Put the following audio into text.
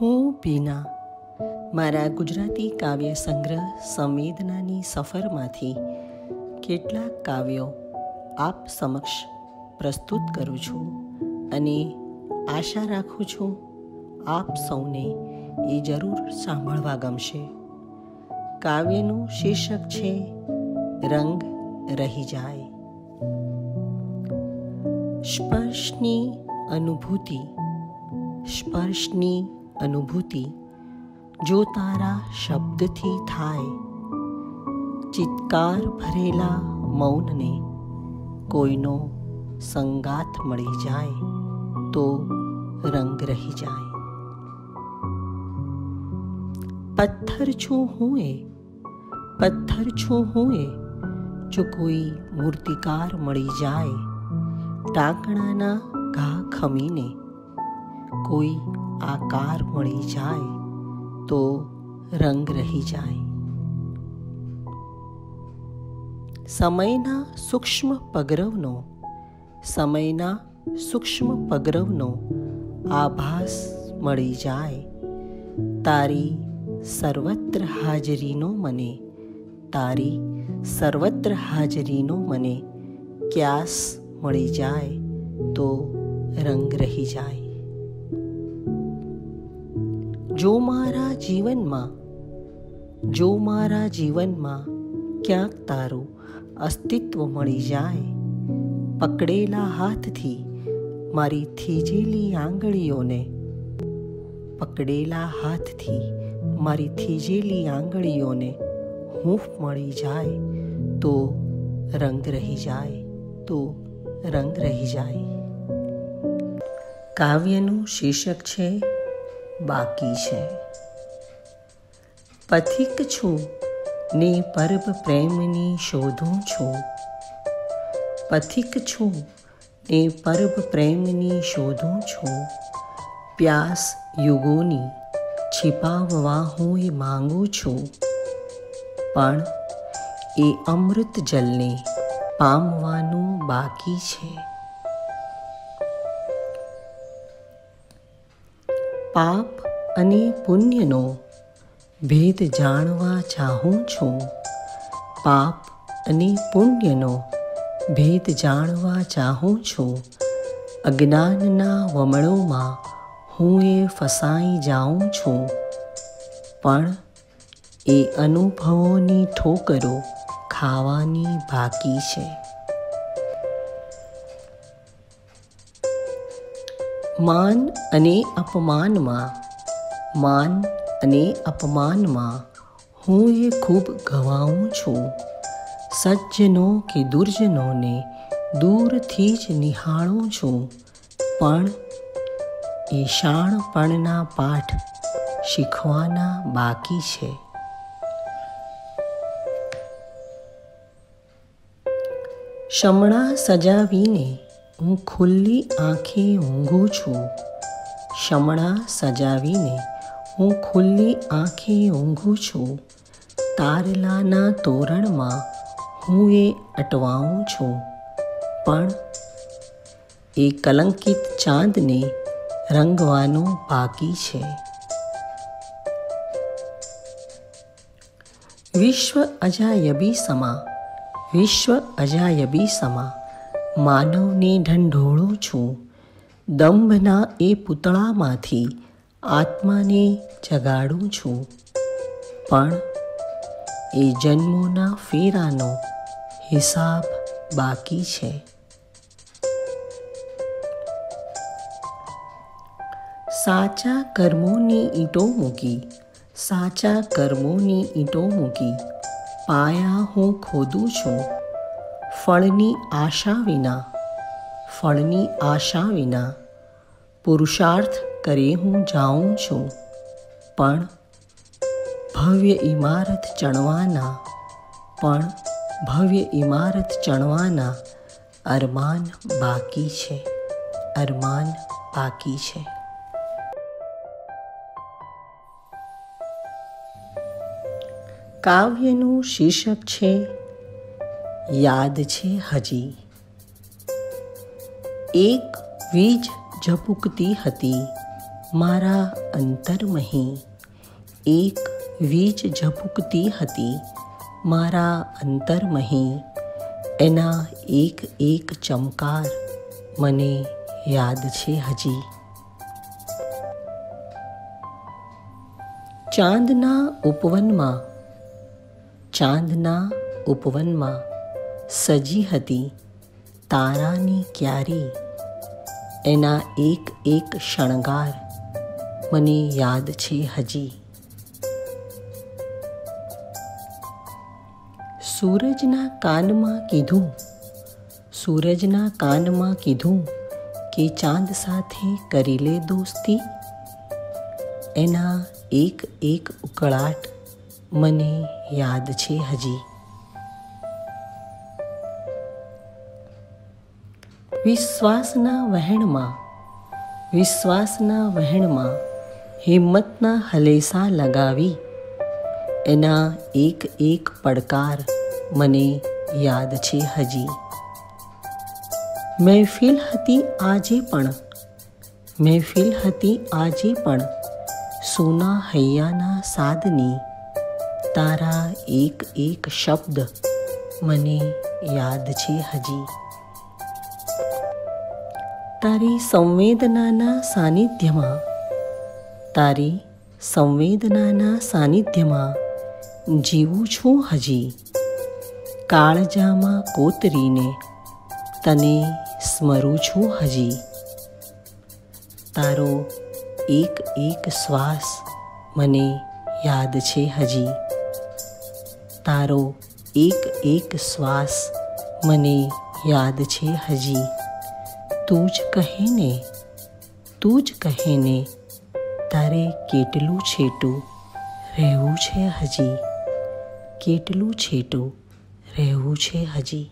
હું બીના મારા ગુજરાતી કાવ્ય સંગ્રહ સંવેદનાની સફરમાંથી કેટલાક કાવ્યો આપ સમક્ષ પ્રસ્તુત કરું છું અને આશા રાખું છું આપ સૌને એ જરૂર સાંભળવા ગમશે. કાવ્યનું શીર્ષક છે, રંગ રહી જાય. સ્પર્શની અનુભૂતિ, સ્પર્શની અનુભૂતિ. જો તારા શબ્દથી થાય, ચિત્કાર ભરેલા મૌનને કોઈનો સંગાત મળી જાય તો રંગ રહી જાય. પથ્થર છું હું એ, પથ્થર છું હું એ, જો કોઈ મૂર્તિકાર મળી જાય, ટાંકણાના ઘા ખમીને કોઈ આકાર મળી જાય તો રંગ રહી જાય. સમયના સૂક્ષ્મ પગરવનો, સમયના સૂક્ષ્મ પગરવનો આભાસ મળી જાય. તારી સર્વત્ર હાજરીનો મને, તારી સર્વત્ર હાજરીનો મને, ક્યાસ મળી જાય તો રંગ રહી જાય. જો મારા જીવનમાં, જો મારા જીવનમાં ક્યાંક તારું અસ્તિત્વ મળી જાય, પકડેલા હાથથી મારી થીજેલી આંગળીઓને, પકડેલા હાથથી મારી થીજેલી આંગળીઓને હૂંફ મળી જાય, તો રંગ રહી જાય, તો રંગ રહી જાય. કાવ્યનું શીર્ષક છે બાકી છે. પથિક છું, ને પરબ પ્રેમની શોધું છું. પથિક છું, ને પરબ પ્રેમની શોધું છું. પ્યાસ યુગોની છિપાવવા હું એ માંગુ છું. પણ એ અમૃત જલને પામવાનું બાકી છે. પાપ અને પુણ્યનો ભેદ જાણવા ચાહું છું. પાપ અને પુણ્યનો ભેદ જાણવા ચાહું છું. અજ્ઞાનના વમળોમાં હું એ ફસાઈ જાઉં છું. પણ એ અનુભવોની ઠોકરો ખાવાની બાકી છે. માન અને અપમાનમાં. માન અને અપમાનમાં હું એ ખૂબ ગવાઉં છું. સજ્જનો કે દુર્જનોને દૂરથી જ નિહાળું છું. પણ એ પાઠ શીખવાના બાકી છે. શમણા સજાવીને હું ખુલ્લી આંખે ઊંઘું છું. શમણા સજાવીને હું ખુલ્લી આંખે ઊંઘું છું. તારલાના તોરણમાં હું એ અટવાઉં છું. પણ એ કલંકિત ચાંદને રંગવાનું બાકી છે. વિશ્વ અજાયબી સમા, વિશ્વ અજાયબી સમા. માનવને ઢંઢોળું છું. દંભના એ પૂતળામાંથી આત્માને જગાડું છું. પણ એ જન્મોના ફેરાનો હિસાબ બાકી છે. સાચા કર્મોની ઈંટો મૂકી, સાચા કર્મોની ઈંટો મૂકી પાયા હું ખોદું છું. ફળની આશા વિના, ફળની આશા વિના પુરુષાર્થ કરી હું જાઉં છું. પણ ભવ્ય ઇમારત ચણવાના, પણ ભવ્ય ઇમારત ચણવાના અરમાન બાકી છે, અરમાન બાકી છે. કાવ્યનું શીર્ષક છે યાદ છે હજી. એક વીજ ઝપુકતી હતી મારા અંતરમહી. એક વીજ ઝપુકતી હતી મારા અંતરમહી. એના એક એક ચમકાર મને યાદ છે હજી. ચાંદના ઉપવનમાં ચાંદના ઉપવનમાં સજી હતી. તારાની ક્યારી? એના એક એક શણગાર મને યાદ છે હજી. સૂરજના કાનમાં કીધું, સૂરજના કાનમાં કીધું કે ચાંદ સાથે કરી લે દોસ્તી. એના એક એક ઉકળાટ મને યાદ છે હજી. વિશ્વાસના વહેણમાં વિશ્વાસના વહેણમાં હિંમતના હલેસા લગાવી, એના એક એક પડકાર મને યાદ છે હજી. મહેફિલ હતી આજે પણ, મહેફિલ હતી આજે પણ સોના હૈયાના સાદની તારા એક એક શબ્દ મને યાદ છે હજી. તારી સંવેદનાના સાનિધ્યમાં, તારી સંવેદનાના સાનિધ્યમાં જીવું છું હજી. કાળજામાં કોતરીને તને સ્મરું છું હજી. તારો એક એક શ્વાસ મને યાદ છે હજી. તારો એક એક શ્વાસ મને યાદ છે હજી. તું જ કહે ને, તું જ કહે ને, તારે કેટલું છેટું રહેવું છે હજી? કેટલું છેટું રહેવું છે હજી?